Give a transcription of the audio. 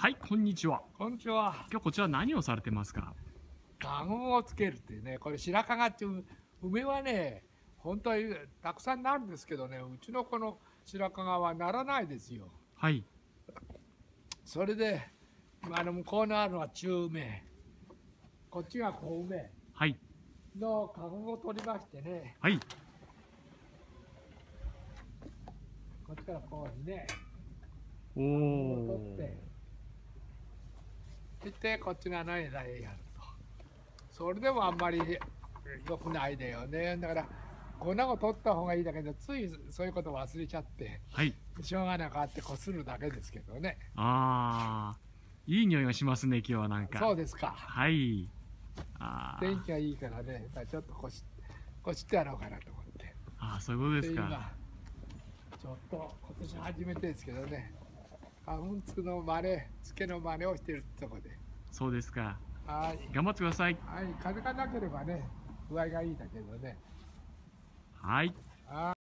はい、こんにちは。こんにちは。今日こちら何をされてますか？花粉をつけるっていうね、これ白髪っていう梅はね、本当にたくさんなるんですけどね、うちのこの白髪はならないですよ。はい。それで、あの向こうにあるのは中梅、こっちが小梅はい。の花粉を取りましてね、はい。こっちからこうにね、お花粉を取っーて。、そしてこっち側の枝へやると。それでもあんまり良くないだよね。だから、粉を取った方がいいだけど、ついそういうこと忘れちゃって、はい。しょうがなくあってこするだけですけどね。あー、いい匂いがしますね、今日はなんか。そうですか。はい。天気がいいからね、ちょっとこしこしてやろうかなと思って。あー、そういうことですか。今、ちょっと今年初めてですけどね、花粉つくの真似、つけの真似をしてるとこで。そうですか。はい。頑張ってください。はい、風がなければね、具合がいいだけどね。はい。はい